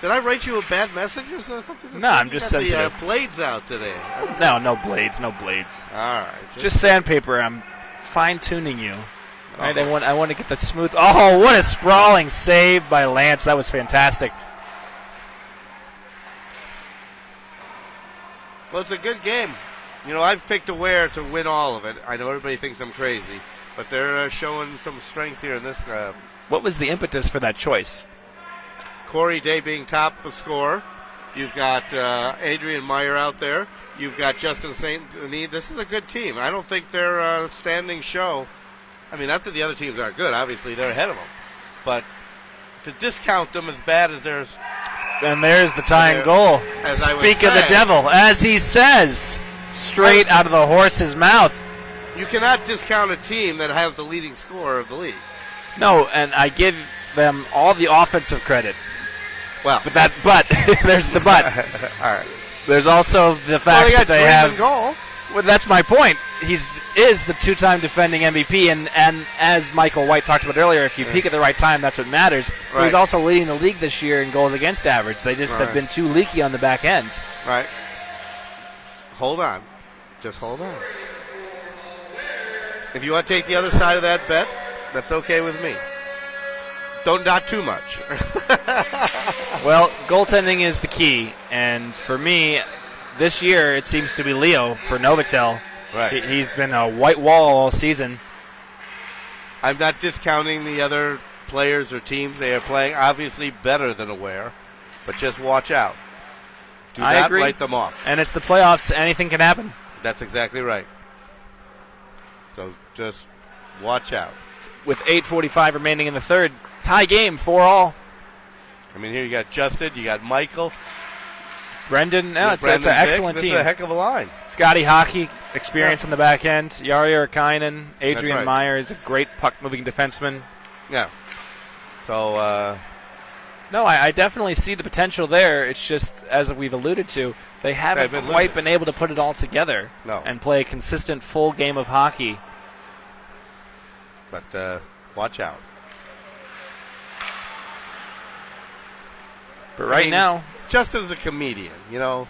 Did I write you a bad message or something? No, I'm You just got The, uh, blades out today. No, no blades, no blades. All right. Just sandpaper. I'm fine tuning you. Right, I want I want to get the smooth. Oh, what a sprawling save by Lance! That was fantastic. Well, it's a good game. You know, I've picked Aware to win all of it. I know everybody thinks I'm crazy, but they're uh, showing some strength here in this. Uh, What was the impetus for that choice? Corey Day being top scorer. You've got uh, Adrian Meyer out there. You've got Justin St. Denis. This is a good team. I don't think they're a standing show. I mean, not that the other teams aren't good. Obviously, they're ahead of them. But to discount them as bad as there's And there's the tying goal. as I was Speak of the devil, as he says, straight out of the horse's mouth. You cannot discount a team that has the leading scorer of the league. No, and I give them all the offensive credit. Well, But that, but there's the but. all right. There's also the Well, fact they got that they have. goal. Well, that's my point. He's is the two-time defending MVP, and and as Michael White talked about earlier, if you peak at the right time, that's what matters. Right. He's also leading the league this year in goals against average. They just have been too leaky on the back end. Right. Hold on. Just hold on. If you want to take the other side of that bet, that's okay with me. Don't not too much. Well, goaltending is the key, and for me, this year it seems to be Leo for Novotel. Right. He, he's been a white wall all season. I'm not discounting the other players or teams they are playing. Obviously better than aware, but just watch out. Do I not agree. write them off. And it's the playoffs; anything can happen. That's exactly right. So just watch out. With 8:45 remaining in the third, tie game, four all. I mean, here you got Justin, you got Michael, Brendan, no, you got it's, it's an Vick. excellent team. is a heck of a line. Scotty Hockey, experience in the back end. Yari Urkainen, Adrian right. Meyer is a great puck moving defenseman. Yeah. So uh, No, I, I definitely see the potential there. It's just, as we've alluded to, they haven't been quite limited. been able to put it all together No. and play a consistent full game of hockey. but uh, watch out. But right mean- now, Just as a comedian, you know,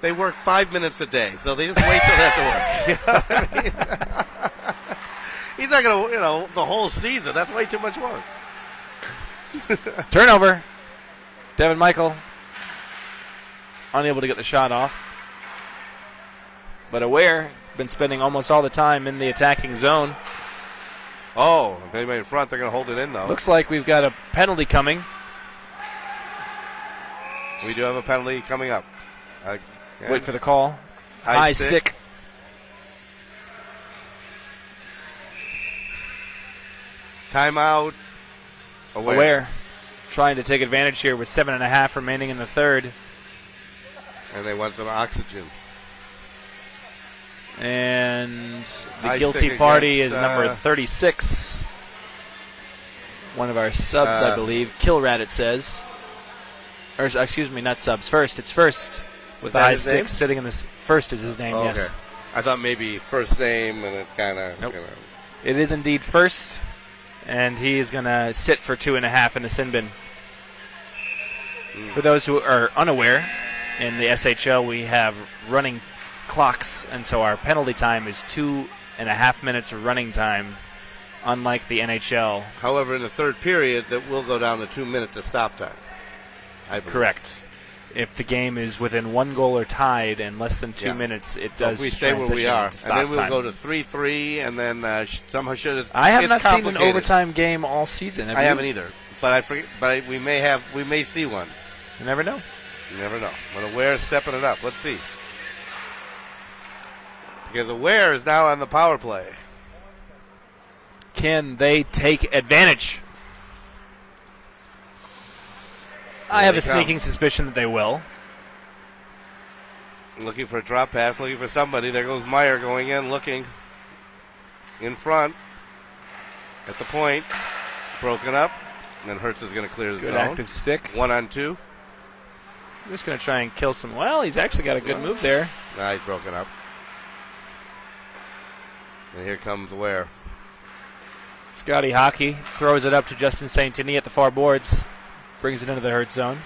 they work five minutes a day, so they just wait till they have to work. You know I mean? He's not going to, you know, the whole season. That's way too much work. turnover. Devin Michael unable to get the shot off. But aware, been spending almost all the time in the attacking zone. Oh, if anybody in front, they're going to hold it in, though. Looks like we've got a penalty coming. We do have a penalty coming up. Uh, Wait for the call. High High stick. stick. timeout. Aware. Aware. Trying to take advantage here with seven and a half remaining in the third. And they want some oxygen. And the High guilty party against, is number uh, 36. One of our subs, I Uh, believe. Killrat, it says. Or, excuse me, not subs. First. It's first. With the that high stick name? sitting in this. First is his name, Oh, yes. Okay. I thought maybe first name and it kind of. Nope. It is indeed first. And he is going to sit for two and a half in the sin bin. Mm. For those who are unaware, in the SHL we have running clocks, and so our penalty time is two and a half minutes of running time, unlike the NHL. However, in the third period, that will go down to two minutes to stop time. I believe. Correct. If the game is within one goal or tied in less than two Yeah. minutes, it does. if we stay where we are, and then we'll time. go to three-three, and then uh, somehow should. I have not seen an overtime game all season. Have I you? haven't either, but I forget. But I, we may have. We may see one. You never know. You never know. When Aware is stepping it up. Let's see. Because Aware is now on the power play. Can they take advantage? I have a come. sneaking suspicion that they will. Looking for a drop pass, looking for somebody. There goes Meyer going in, looking in front at the point. Broken up. And then Hertz is going to clear the Good zone. active stick. One on two. Just going to try and kill some. Well, he's actually got a good move there. Nah, he's broken up. And here comes Ware. Scotty Hockey throws it up to Justin St. Denis at the far boards. Brings it into the hurt zone.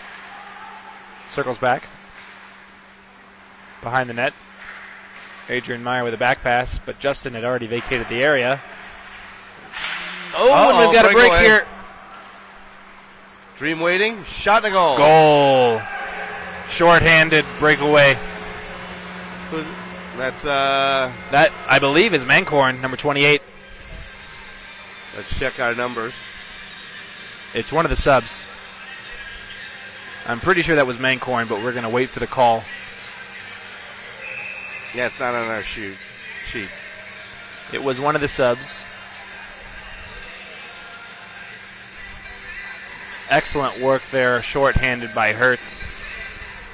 Circles back. Behind the net. Adrian Meyer with a back pass, but Justin had already vacated the area. Oh, and Uh-oh, we've got a break breakaway. here. Dream waiting. Shot to goal. Goal. Short-handed breakaway. That's, uh, That, I believe, is Mancorn, number 28. let's check our numbers. It's one of the subs. I'm pretty sure that was Mancorn, but we're going to wait for the call. Yeah, it's not on our shoot sheet. It was one of the subs. Excellent work there, short-handed by Hertz.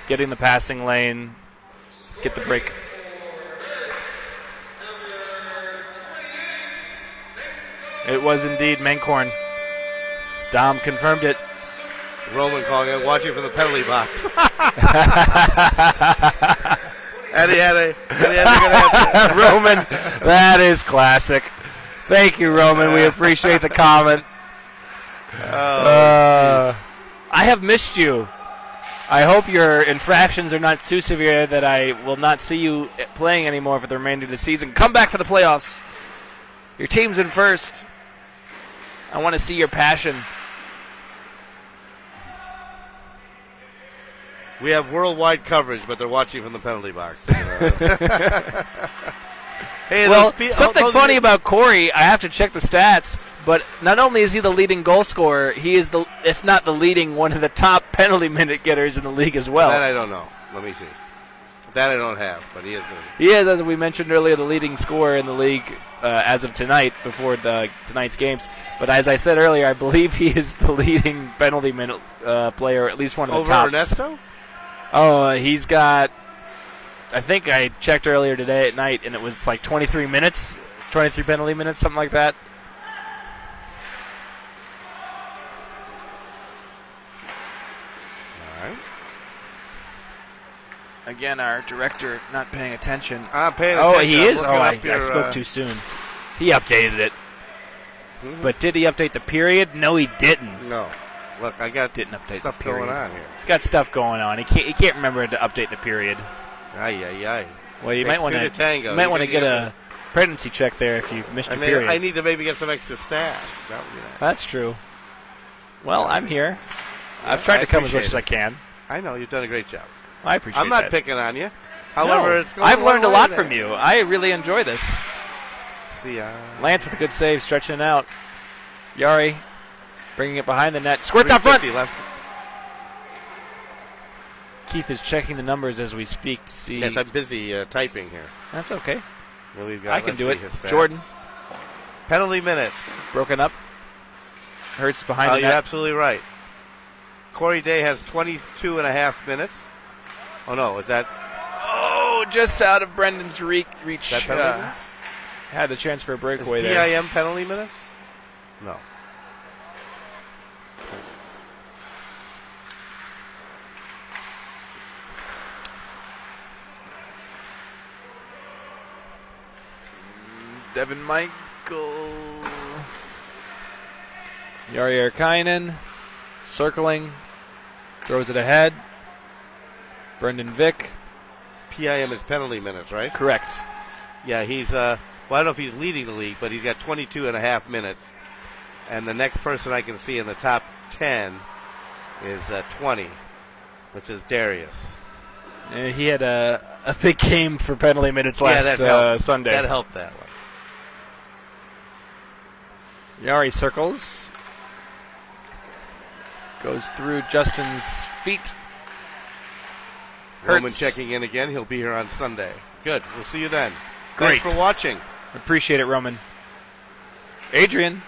Getting the passing lane, get the break. It was indeed Mancorn. Dom confirmed it. Roman calling it, watching from the penalty box. and he had a, and he had a good answer. Roman, that is classic. Thank you, Roman. We appreciate the comment. Uh, I have missed you. I hope your infractions are not too severe that I will not see you playing anymore for the remainder of the season. Come back for the playoffs. Your team's in first. I want to see your passion. We have worldwide coverage, but they're watching from the penalty box. hey, Well, pe- something funny about Corey, I have to check the stats, but not only is he the leading goal scorer, he is the, if not the leading, one of the top penalty minute getters in the league as well. That I don't know. Let me see. That I don't have, but he is. A, He is, as we mentioned earlier, the leading scorer in the league uh, as of tonight, before the tonight's games. But as I said earlier, I believe he is the leading penalty minute uh, player, at least one of the over top. Ernesto. Oh, uh, he's got. I think I checked earlier today at night, and it was like 23 minutes, 23 penalty minutes, something like that. All right. Again, our director not paying attention. I'm paying Oh, he I'm is. Oh, I, your, I spoke uh, too soon. He updated it, mhm. but did he update the period? No, he didn't. No. Look, I got Didn't update stuff going on here. He's got stuff going on. He can't. He can't remember to update the period. Ay, ay, ay. Well, you Takes might want to. tango. You might want to get a pregnancy check there if you've missed I, your mean, period. I need to maybe get some extra staff. That would be nice. That's true. Well, I'm here. I've tried I to come as much appreciate as I can. I know you've done a great job. I appreciate it. I'm not that. picking on you. No, However, it's going I've learned a lot from you. I really enjoy this. See, uh, Lance with a good save, stretching it out. Yari bringing it behind the net. Squirts out front. left. Keith is checking the numbers as we speak to see. Yes, I'm busy uh, typing here. That's okay. Well, we've got, I can do it. Jordan Penalty minutes. broken up. Hertz behind Oh, the you're net. absolutely right. Corey Day has 22 and a half minutes. Oh, no, is that, Oh, just out of Brendan's re- reach. uh, had the chance for a Is breakaway there. PIM penalty minutes? No. Devin Michael. Yari Erkainen circling, throws it ahead. Brendan Vick, PIM is penalty minutes, right? correct. Yeah, he's, uh, well, I don't know if he's leading the league, but he's got 22 and a half minutes. And the next person I can see in the top 10 is uh, 20, which is Darius. Uh, he had a, a big game for penalty minutes yeah, last that uh. Sunday. That helped that one. Yari circles. Goes through Justin's feet. Roman checking in again. He'll be here on Sunday. Good. We'll see you then. Great. Thanks for watching. Appreciate it, Roman. Adrian.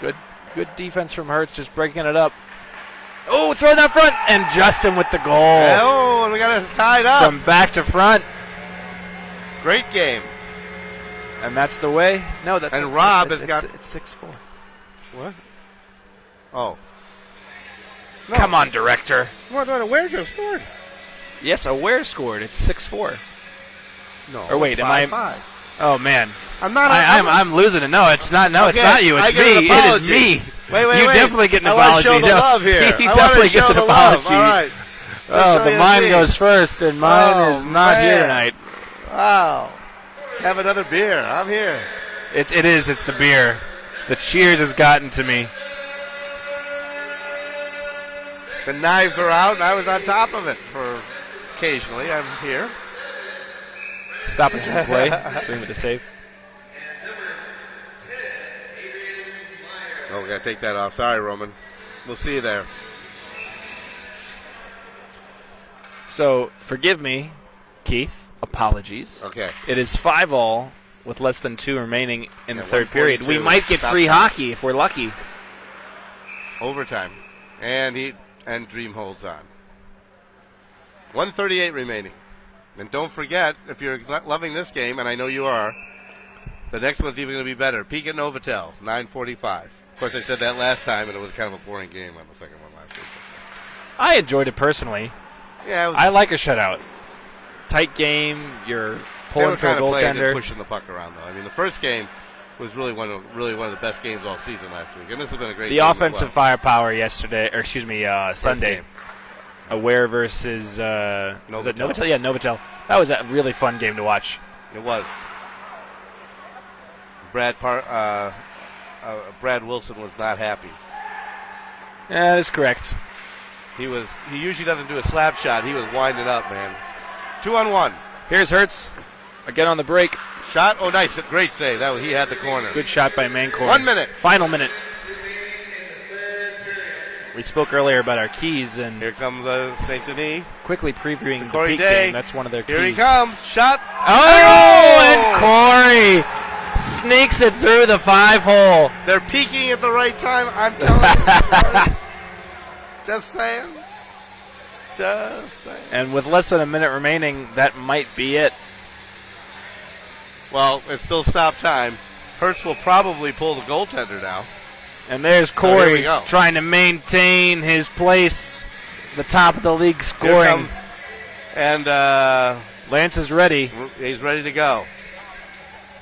Good good defense from Hertz, just breaking it up. Oh, throw that front! And Justin with the goal. Oh, and we got it tied up. From back to front. Great game. And that's the way. No, that, And that's, Rob it's, has it's, got- It's 6 4. What? Oh. No. Come on, director. What? What? Where just scored? Yes, Aware scored. It's 6 4. No. Or wait, am I- five, five. Oh, man. I'm not. I, I'm, I'm losing it. No, it's not. No, it's not you. It's I get an me. It is me. Wait, wait, you wait. definitely get an I apology. show the No, love here. He I definitely gets an the love. apology. All right. Oh, the mine goes first, and mine Oh, is not here tonight. Wow. Have another beer. I'm here. It, it is. It's the beer. The cheers has gotten to me. The knives are out, and I was on top of it for occasionally. I'm here. Stoppage and play. Me to safe. Oh, we got to take that off. Sorry, Roman. We'll see you there. So forgive me, Keith. Apologies. Okay. It is five all with less than two remaining in Yeah, the third period. We might get free time. hockey if we're lucky. Overtime. And he and Dream holds on. 138 remaining. And don't forget, if you're loving this game, and I know you are, The next one's even going to be better. Peak at Novotel, 9:45. Of course, I said that last time, and it was kind of a boring game on the second one last week. I enjoyed it personally. Yeah, I like a shutout. Tight game. You're pulling for a goaltender. pushing the puck around, though. I mean, the first game was really one of really one of the best games all season last week, and this has been a great. The offensive well. firepower yesterday, or excuse me, uh, Sunday. game. Aware versus uh, Novotel. Novotel? Yeah, Novotel. That was a really fun game to watch. It was. Brad Par- uh, uh, Brad Wilson was not happy. Yeah, that is correct. He was. He usually doesn't do a slap shot. He was winding up, man. Two on one. Here's Hertz again on the break. Shot. Oh, nice. Great save. That was, he had the corner. Good shot by Mancourt. One minute. Final minute. We spoke earlier about our keys and Here comes uh, Saint Denis. quickly previewing the peak Day. game. That's one of their keys. Here he comes. Shot. Oh, and Corey sneaks it through the five hole. They're peaking at the right time. I'm telling you. Just saying. And with less than a minute remaining, that might be it. Well, it's still stop time. Hertz will probably pull the goaltender now. And there's Oh, Corey go. trying to maintain his place, the top of the league scoring. And uh, Lance is ready. he's ready to go.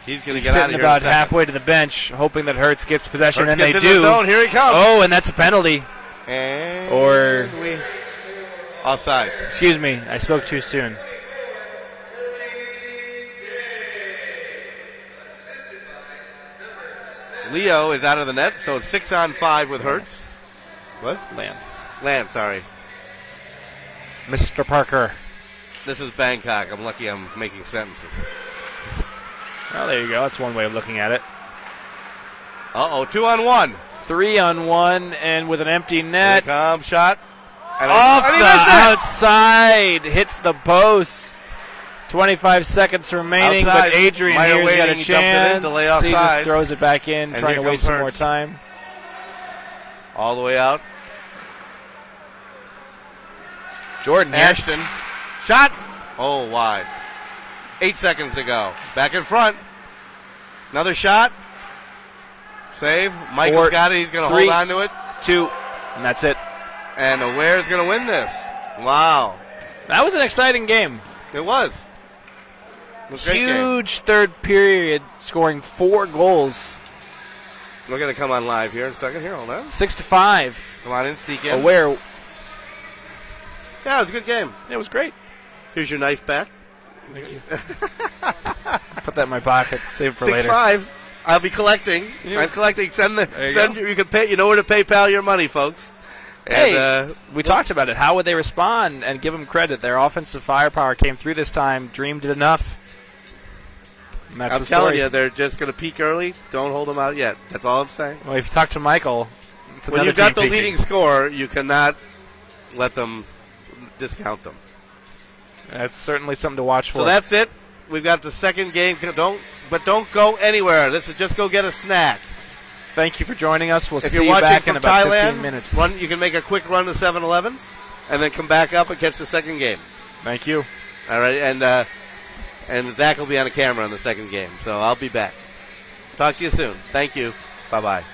He's going to get out of sitting here. in a about halfway to the bench, hoping that Hertz gets possession, Hertz and they gets in the do. zone. Here he comes. Oh, and that's a penalty. And Or- we offside. Excuse me, I spoke too soon. Leo is out of the net, so six on five with Hertz. What? Lance. Lance, sorry. Mr. Parker. This is Bangkok. I'm lucky I'm making sentences. Well, there you go. That's one way of looking at it. Uh oh, two on one. Three on one, and with an empty Here net. comes shot. Off he the outside, hits the post. 25 seconds remaining, Outside. but Adrian Meyer here's got waiting, a he it in, chance. delay he just throws it back in, And trying to waste some more time. All the way out. Jordan here. Ashton. Shot. Oh, wide. Eight seconds to go. Back in front. Another shot. Save. Michael's Four, got it. He's going to hold on to it. Two, and that's it. And Aware's going to win this. Wow. That was an exciting game. It was. It was a great game. Huge third period, scoring four goals, We're going to come on live here in a second. Here, hold on. six to five. Come on in, sneak in. Aware, Yeah, it was a good game. it was great. Here's your knife back. Thank you. Put that in my pocket, save it for Six later. five. I'll be collecting. Yeah. I'm collecting. Send the There you send. go. You, you can pay. You know where to PayPal your money, folks. And, Hey, uh, we talked about it. How would they respond? And give them credit. Their offensive firepower came through this time. Dreamed it enough. I'm telling you, they're just going to peak early. Don't hold them out yet. That's all I'm saying. Well, if you talk to Michael, it's When you've got the peaking. leading scorer, you cannot let them discount them. That's certainly something to watch for. So that's it. We've got the second game. Don't, but don't go anywhere. This is just go get a snack. Thank you for joining us. We'll if see you're you back from in about Thailand, 15 minutes. run. You can make a quick run to 7-Eleven, and then come back up and catch the second game. Thank you. All right, and uh, and Zach will be on the camera in the second game, so I'll be back. Talk to you soon. Thank you. Bye bye.